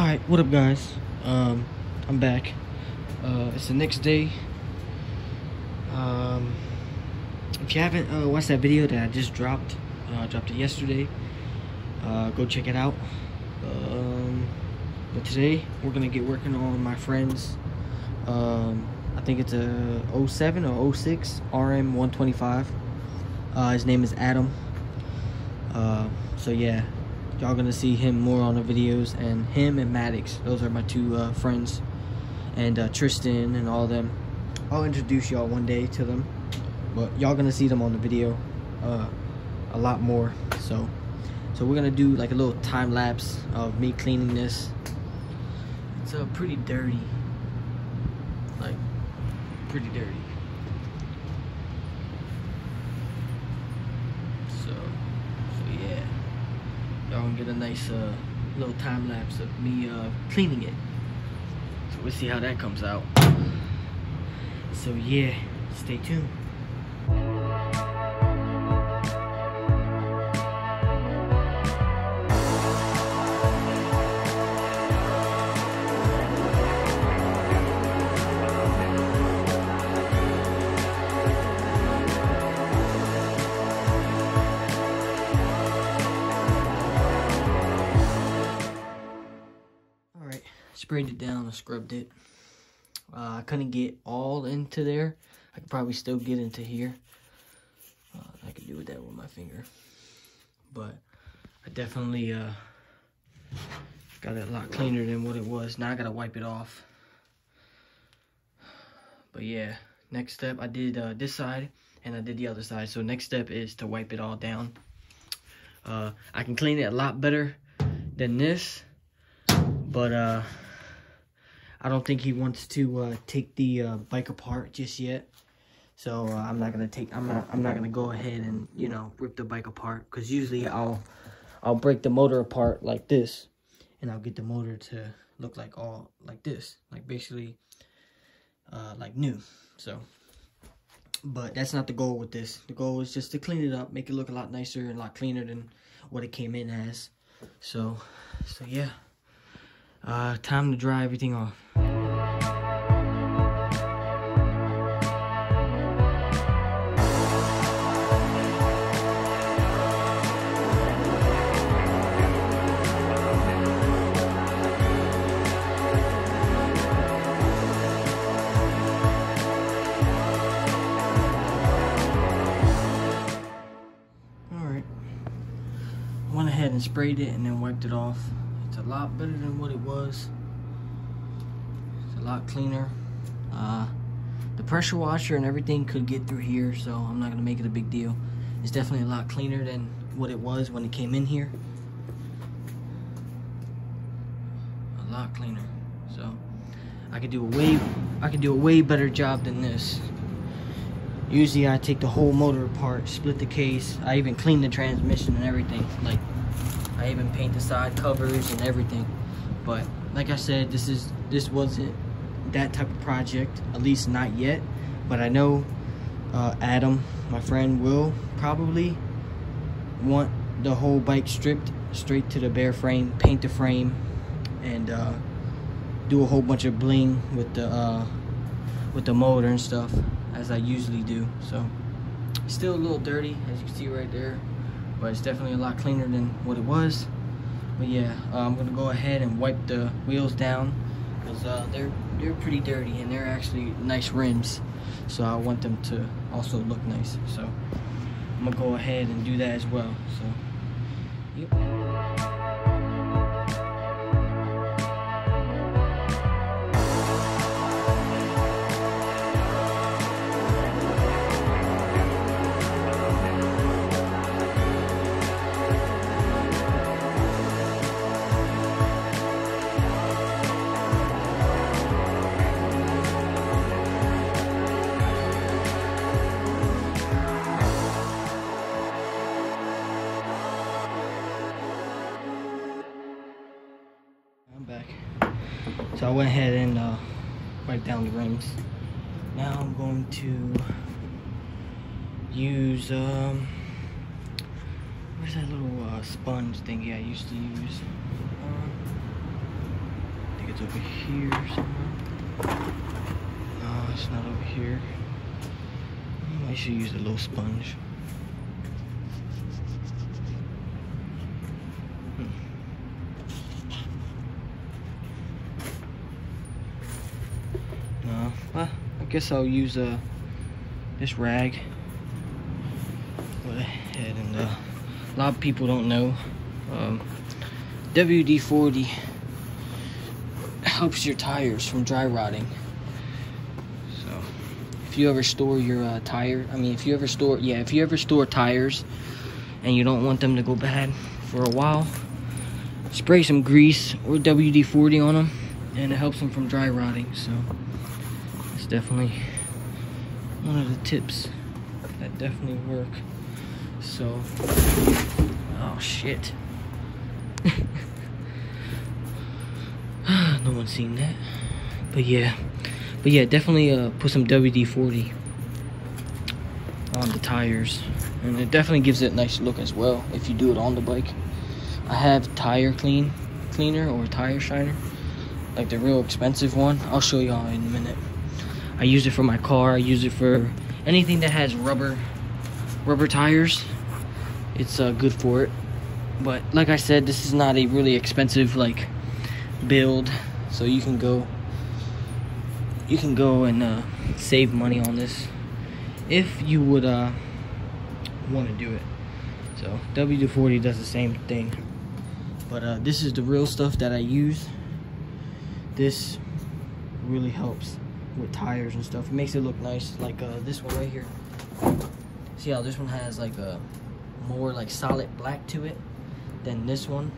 Alright, what up guys? Um, I'm back. Uh, it's the next day. Um, if you haven't uh, watched that video that I just dropped, uh, dropped it yesterday, uh, go check it out. Um, but today, we're gonna get working on my friend's, um, I think it's a 07 or 06 RM125. Uh, his name is Adam. Uh, so yeah, y'all gonna see him more on the videos and him and Maddox those are my two uh, friends and uh, Tristan and all them. I'll introduce y'all one day to them but y'all gonna see them on the video uh, a lot more so so we're gonna do like a little time lapse of me cleaning this. It's uh, pretty dirty. Like pretty dirty so so yeah gonna get a nice uh, little time lapse of me uh, cleaning it. So we'll see how that comes out. So yeah, stay tuned. And scrubbed it. Uh, I couldn't get all into there. I could probably still get into here. Uh, I could do that with my finger. But I definitely uh, got it a lot cleaner than what it was. Now I gotta wipe it off. But yeah, next step, I did uh, this side and I did the other side. So next step is to wipe it all down. Uh, I can clean it a lot better than this but uh I don't think he wants to uh, take the uh, bike apart just yet. So uh, I'm not gonna take. I'm not. I'm not gonna go ahead and you know rip the bike apart because usually I'll I'll break the motor apart like this, and I'll get the motor to look like all like this, like basically uh, like new. So, but that's not the goal with this. The goal is just to clean it up, make it look a lot nicer and a lot cleaner than what it came in as. So, so yeah. Uh, time to dry everything off. Alright. Went ahead and sprayed it and then wiped it off. A lot better than what it was. It's a lot cleaner. Uh, the pressure washer and everything could get through here, so I'm not gonna make it a big deal. It's definitely a lot cleaner than what it was when it came in here. A lot cleaner. So I could do a way I could do a way better job than this. Usually I take the whole motor apart, split the case. I even clean the transmission and everything. Like I even paint the side covers and everything. But like I said, this is this wasn't that type of project, at least not yet. But I know uh, Adam, my friend, will probably want the whole bike stripped straight to the bare frame, paint the frame, and uh, do a whole bunch of bling with the uh, with the motor and stuff, as I usually do. So still a little dirty, as you can see right there but it's definitely a lot cleaner than what it was. But yeah uh, I'm gonna go ahead and wipe the wheels down because uh, they're they're pretty dirty and they're actually nice rims. So I want them to also look nice. So I'm gonna go ahead and do that as well. So yep. I went ahead and uh, wiped down the rims. Now I'm going to use, um, where's that little uh, sponge thingy I used to use? Um, I think it's over here somewhere. No, it's not over here. I should use a little sponge. No, well, I guess I'll use uh, this rag. Go ahead and uh, a lot of people don't know. Um, WD-40 helps your tires from dry rotting. So, if you ever store your uh, tire, I mean, if you ever store, yeah, if you ever store tires and you don't want them to go bad for a while, spray some grease or WD-40 on them and it helps them from dry rotting. So, definitely one of the tips that definitely work. So, oh shit. no one's seen that. But yeah, but yeah, definitely uh, put some WD-40 on the tires. And it definitely gives it a nice look as well if you do it on the bike. I have tire clean cleaner or tire shiner, like the real expensive one. I'll show y'all in a minute. I use it for my car. I use it for anything that has rubber rubber tires. It's uh, good for it. But like I said, this is not a really expensive like build, so you can go you can go and uh, save money on this if you would uh, want to do it. So WD-40 does the same thing. But uh, this is the real stuff that I use. This really helps with tires and stuff. It makes it look nice, like uh, this one right here. See how this one has like a more like solid black to it than this one.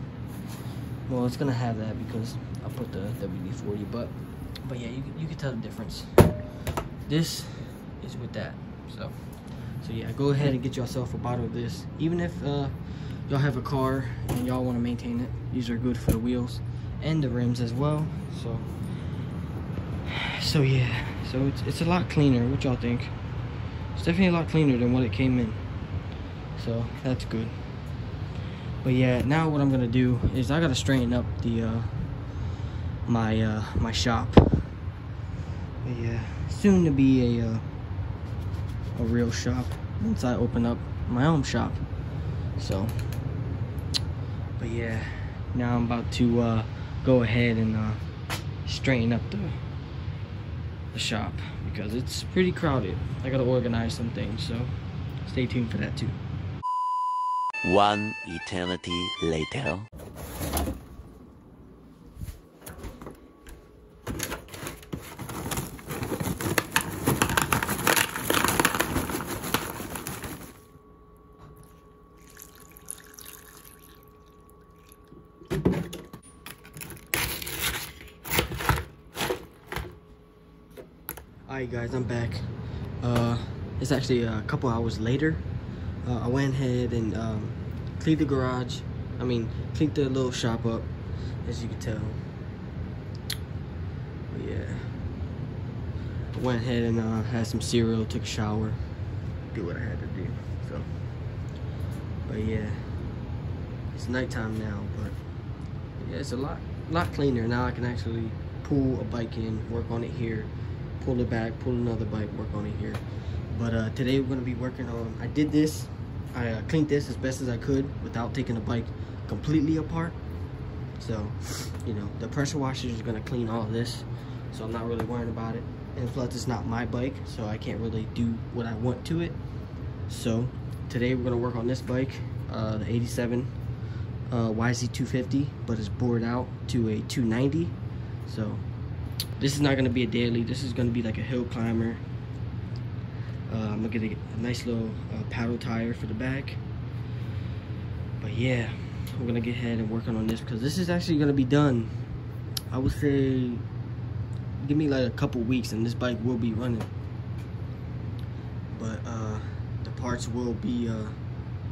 Well, it's gonna have that because I put the WD-40, but but yeah, you you can tell the difference. This is with that, so so yeah, go ahead and get yourself a bottle of this. Even if uh, y'all have a car and y'all want to maintain it, these are good for the wheels and the rims as well. So so yeah, so it's it's a lot cleaner. What y'all think? It's definitely a lot cleaner than what it came in. So that's good. But yeah, now what I'm gonna do is I gotta straighten up the uh, my uh, my shop. But yeah, soon to be a uh, a real shop once I open up my own shop. So, but yeah, now I'm about to uh, go ahead and uh, straighten up the the shop because it's pretty crowded. I gotta organize some things, so stay tuned for that too. One eternity later. Alright guys, I'm back. Uh, it's actually a couple hours later. Uh, I went ahead and um, cleaned the garage. I mean, cleaned the little shop up, as you can tell. But yeah. I went ahead and uh, had some cereal, took a shower, do what I had to do. So, but yeah, it's nighttime now, but yeah, it's a lot, lot cleaner now. I can actually pull a bike in, work on it here pull it back, pull another bike, work on it here. But uh, today we're gonna be working on, I did this, I uh, cleaned this as best as I could without taking the bike completely apart. So, you know, the pressure washer is gonna clean all this. So I'm not really worrying about it. And plus it's not my bike, so I can't really do what I want to it. So today we're gonna work on this bike, uh, the 87 uh, YZ250, but it's bored out to a 290. So this is not going to be a daily. This is going to be like a hill climber. Uh, I'm to get a, nice little uh, paddle tire for the back. But yeah, we're to get ahead and working on this because this is actually to be done. I would say, give me like a couple weeks and this bike will be running. But uh, the parts will be uh,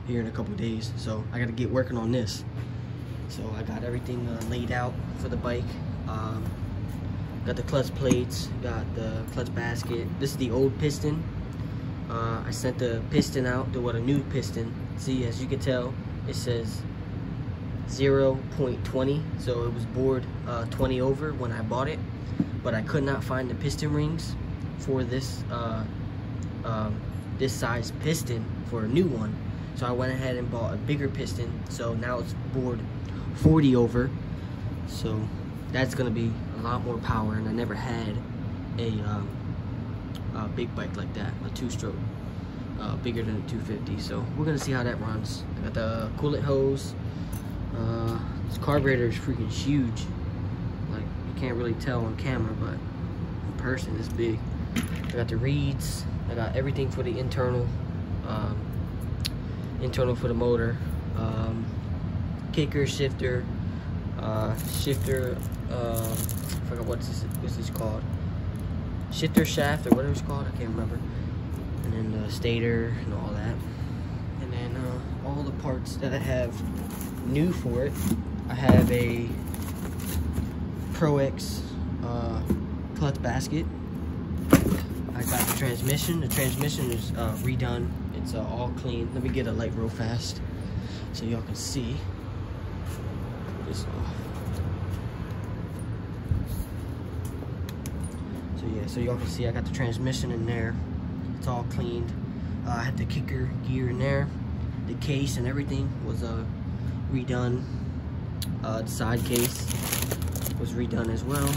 here in a couple days. So I got to get working on this. So I got everything uh, laid out for the bike. Um, got the clutch plates got the clutch basket this is the old piston uh, I sent the piston out to what a new piston see as you can tell it says 0.20, so it was bored uh, 20 over when I bought it, but I could not find the piston rings for this uh, um, this size piston for a new one. So I went ahead and bought a bigger piston, so now it's bored 40 over. So that's gonna be a lot more power, and I never had a, um, a big bike like that, a two-stroke, uh, bigger than a 250. So we're gonna see how that runs. I got the coolant hose. Uh, this carburetor is freaking huge. Like you can't really tell on camera, but in person it's big. I got the reeds. I got everything for the internal, um, internal for the motor, um, kicker, shifter, uh, shifter. Um, I forgot what's this, what's this called. Shifter shaft or whatever it's called. I can't remember. And then the stator and all that. And then uh, all the parts that I have new for it. I have a Pro X uh, clutch basket. I got the transmission. The transmission is uh, redone. It's uh, all clean. Let me get a light real fast so y'all can see. This off. So yeah, so y'all can see I got the transmission in there. It's all cleaned. Uh, I had the kicker gear in there. The case and everything was uh, redone. Uh, the side case was redone as well.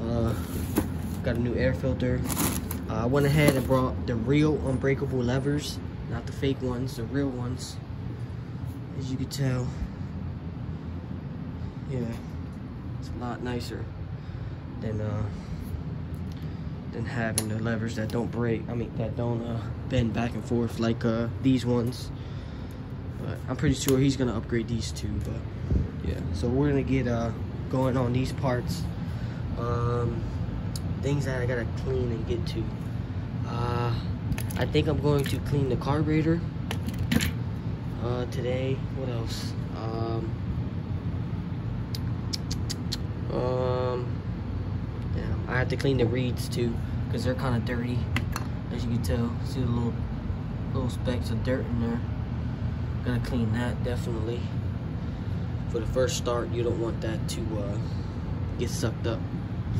Uh, got a new air filter. Uh, I went ahead and brought the real unbreakable levers, not the fake ones, the real ones. As you can tell, yeah, it's a lot nicer than uh, than having the levers that don't break. I mean, that don't uh, bend back and forth like uh, these ones. But I'm pretty sure he's gonna upgrade these two. But yeah, so we're gonna get uh, going on these parts. Um, things that I gotta clean and get to. Uh, I think I'm going to clean the carburetor uh, today. What else? Um, yeah, I have to clean the reeds too because they're kind of dirty, as you can tell. See the little little specks of dirt in there. Gonna clean that definitely. For the first start, you don't want that to uh, get sucked up.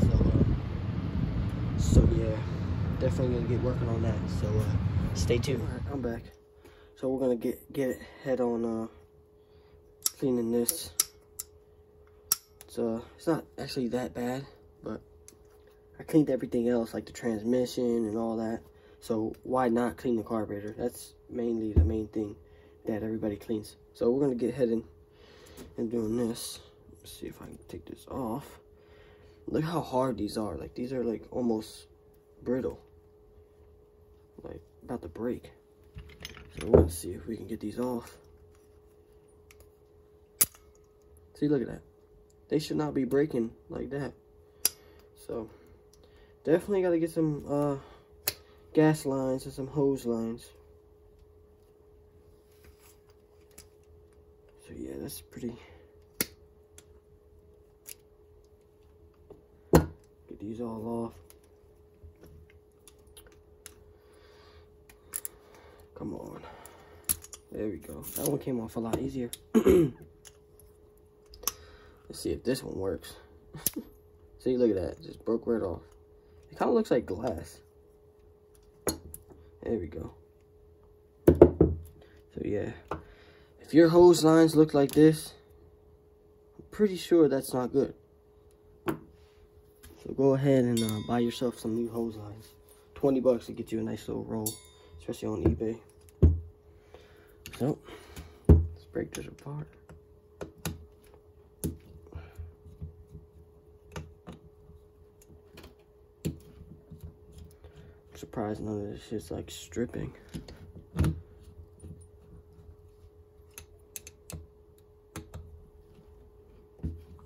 So, uh, so yeah, definitely gonna get working on that. So uh, stay tuned. I'm back. So we're gonna get get head on uh, cleaning this. Uh, it's not actually that bad, I cleaned everything else like the transmission and all that. So why not clean the carburetor? That's mainly the main thing that everybody cleans. So we're gonna get ahead and, and doing this. Let's see if I can take this off. Look how hard these are. Like these are like almost brittle. Like about to break. So gonna see if we can get these off. See, look at that. They should not be breaking like that. So definitely gotta get some uh, gas lines and some hose lines. So yeah, that's pretty. Get these all off. Come on. There we go. That one came off a lot easier. Let's see if this one works. see, look at that. Just broke right off. It kind of looks like glass. There we go. So yeah. If your hose lines look like this, I'm pretty sure that's not good. So go ahead and uh, buy yourself some new hose lines. 20 bucks to get you a nice little roll, especially on eBay. So, let's break this apart. Surprised none of this shit's like stripping.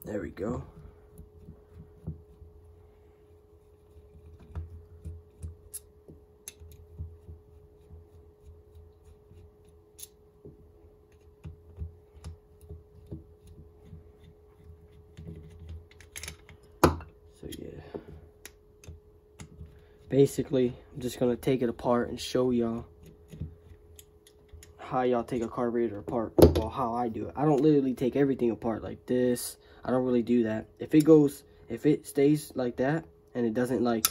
There we go. So yeah. Basically, I'm just gonna take it apart and show y'all how y'all take a carburetor apart. Well, how I do it. I don't literally take everything apart like this. I don't really do that. If it goes, if it stays like that, and it doesn't like,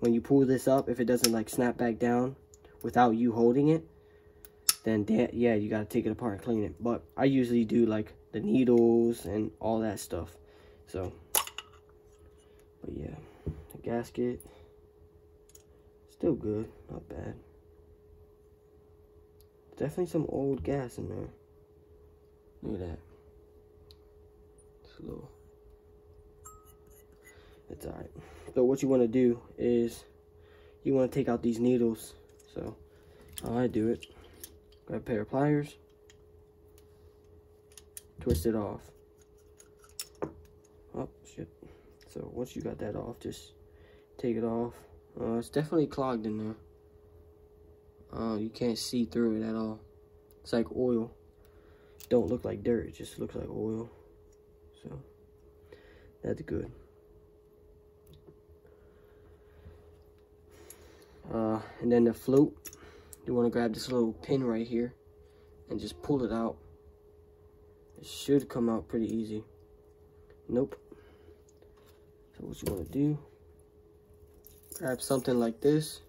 when you pull this up, if it doesn't like snap back down without you holding it, then yeah, you gotta take it apart and clean it. But I usually do like the needles and all that stuff. So, but yeah, the gasket, still good, not bad. Definitely some old gas in there. Look at that. It's a little. It's alright. So what you want to do is you want to take out these needles. So how I do it, grab a pair of pliers, twist it off. Oh shit. So once you got that off, just take it off. Uh, it's definitely clogged in there. Uh, you can't see through it at all. It's like oil. Don't look like dirt. It just looks like oil. So, that's good. Uh, and then the float, you want to grab this little pin right here and just pull it out. It should come out pretty easy. Nope. So what you want to do, grab something like this,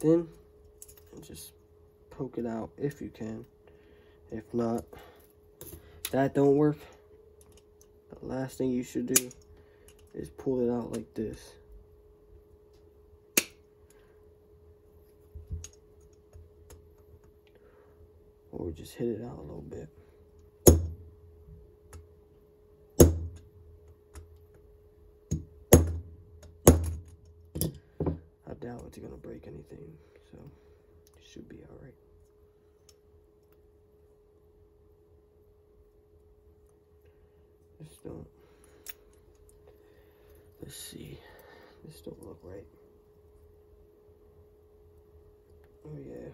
then just poke it out if you can. If not, that don't work, the last thing you should do is pull it out like this. Or just hit it out a little bit. Doubt it's gonna break anything, so should be all right. This don't. Let's see. This don't look right. Oh yeah.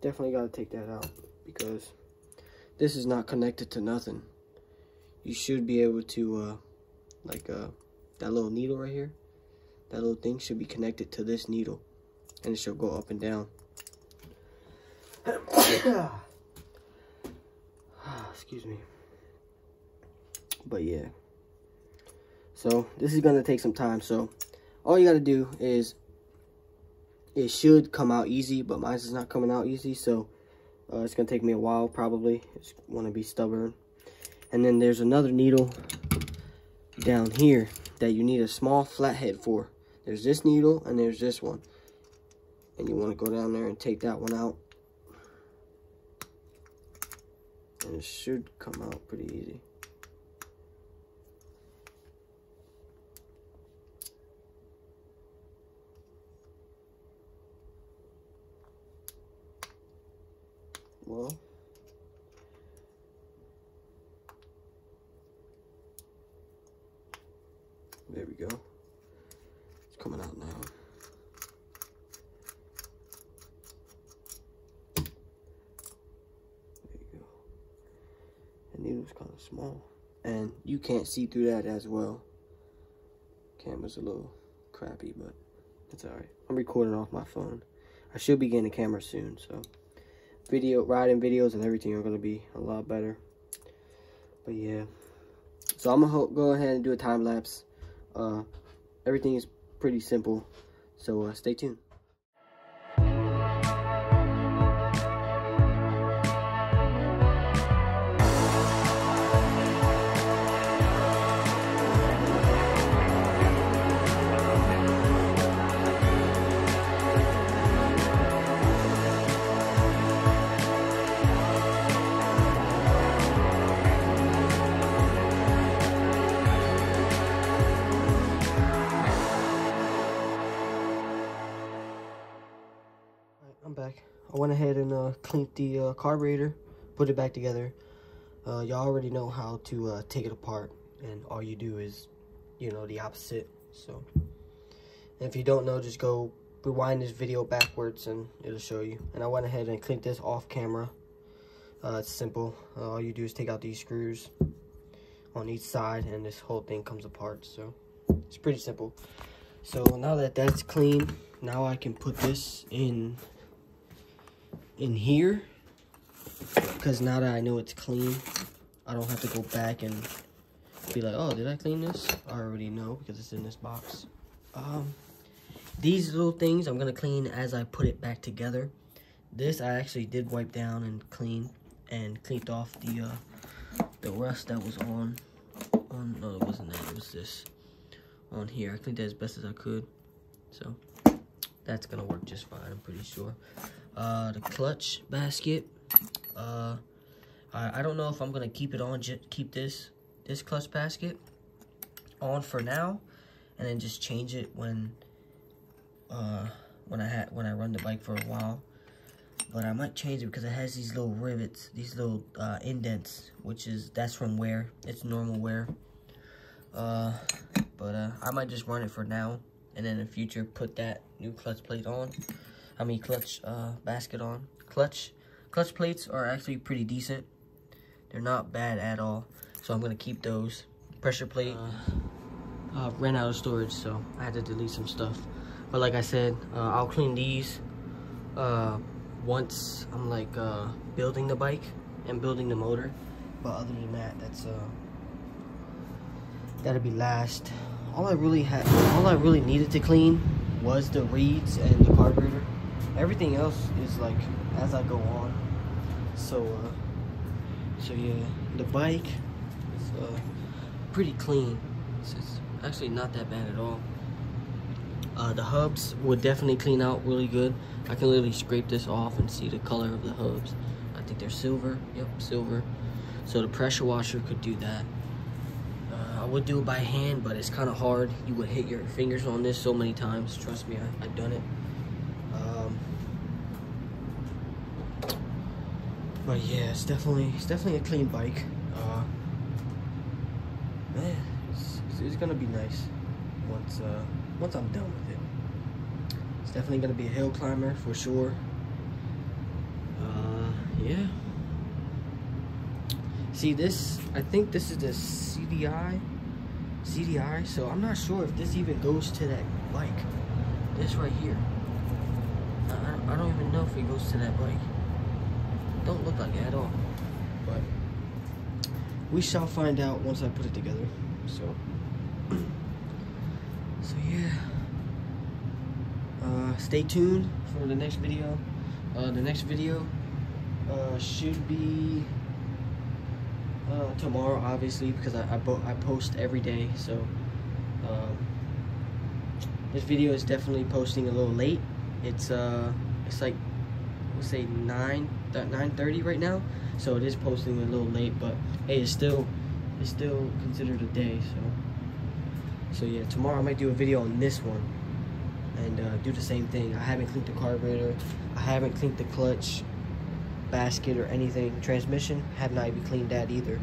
Definitely got to take that out because this is not connected to nothing. You should be able to, uh, like, uh, that little needle right here. That little thing should be connected to this needle and it should go up and down. Excuse me. But yeah. So this is gonna take some time. So all you gotta do is it should come out easy, but mine is not coming out easy. So uh, it's gonna take me a while probably. Just want to be stubborn. And then there's another needle down here that you need a small flathead for. There's this needle and there's this one. And you want to go down there and take that one out. And it should come out pretty easy. Well there we go coming out now There you go. The needle's kind of small. And you can't see through that as well. Camera's a little crappy, but it's alright. I'm recording off my phone. I should be getting a camera soon, so video riding videos and everything are gonna be a lot better. But yeah. So I'm gonna go ahead and do a time lapse. Uh everything is pretty simple. So uh, stay tuned. I went ahead and uh, cleaned the uh, carburetor, put it back together. Uh, Y'all already know how to uh, take it apart, and all you do is, you know, the opposite. So, if you don't know, just go rewind this video backwards, and it'll show you. And I went ahead and cleaned this off camera. Uh, it's simple. Uh, all you do is take out these screws on each side, and this whole thing comes apart. So, it's pretty simple. So now that that's clean, now I can put this in in here because now that I know it's clean, I don't have to go back and be like, oh, did I clean this? I already know because it's in this box. Um, these little things I'm going to clean as I put it back together. This I actually did wipe down and clean and cleaned off the uh, the rust that was on. on no, it wasn't that. It was this on here. I cleaned that as best as I could. So that's gonna work just fine. I'm pretty sure. Uh, the clutch basket. Uh, I, I don't know if I'm gonna keep it on. Just keep this this clutch basket on for now, and then just change it when uh when I had when I run the bike for a while. But I might change it because it has these little rivets, these little uh, indents, which is that's from wear. It's normal wear. Uh, but uh, I might just run it for now, and then in the future put that new clutch plate on. I mean clutch uh, basket on. Clutch clutch plates are actually pretty decent. They're not bad at all. So I'm gonna keep those. Pressure plate. Uh, uh, ran out of storage, so I had to delete some stuff. But like I said, uh, I'll clean these uh, once I'm like uh, building the bike and building the motor. But other than that, that's that'll be last. All I really had, all I really needed to clean was the reeds and the carburetor. Everything else is like as I go on. So, uh, so yeah, the bike is uh, pretty clean. It's, actually not that bad at all. Uh, the hubs would definitely clean out really good. I can literally scrape this off and see the color of the hubs. I think they're silver. Yep, silver. So the pressure washer could do that. Uh, I would do it by hand, but it's kind of hard. You would hit your fingers on this so many times. Trust me, I, have done it. Um, but yeah, it's definitely it's definitely a clean bike. Uh, man, it's, it's, gonna be nice once uh, once I'm done with it. It's definitely gonna be a hill climber for sure. Uh, yeah. See this, I think this is the CDI, CDI, so I'm not sure if this even goes to that bike. This right here. I, I don't even know if it goes to that bike. Don't look like it at all. But we shall find out once I put it together. So, so yeah uh, stay tuned for the next video. Uh, the next video uh, should be uh, tomorrow, obviously, because I, I, I, post every day. So um, this video is definitely posting a little late. It's uh, it's like let's say nine nine thirty right now. So it is posting a little late, but hey, it's still it's still considered a day. So so yeah, tomorrow I might do a video on this one and uh, do the same thing. I haven't cleaned the carburetor. I haven't cleaned the clutch basket or anything. Transmission, have not even cleaned that either.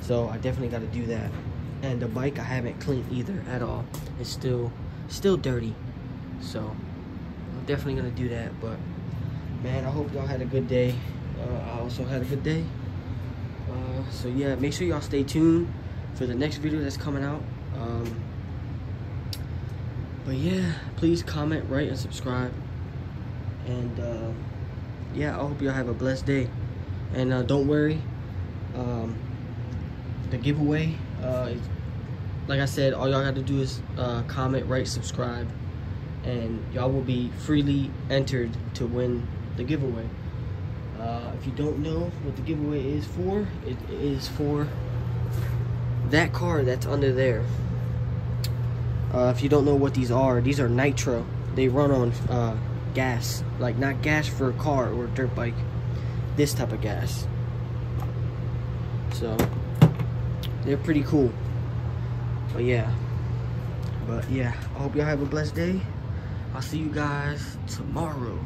So I definitely got to do that. And the bike, I haven't cleaned either at all. It's still, still dirty. So I'm definitely gonna do that. But man, I hope y'all had a good day. Uh, I also had a good day. Uh, so yeah, make sure y'all stay tuned for the next video that's coming out. Um, but yeah, please comment, rate, and subscribe. And uh, yeah, I hope y'all have a blessed day. And uh, don't worry, um, the giveaway, uh, like I said, all y'all got to do is uh, comment, rate, subscribe, and y'all will be freely entered to win the giveaway. Uh, if you don't know what the giveaway is for, it is for that car that's under there. Uh, if you don't know what these are, these are nitro. They run on uh, gas, like not gas for a car or a dirt bike. This type of gas. So they're pretty cool. But yeah, but yeah, I hope y'all have a blessed day. I'll see you guys tomorrow.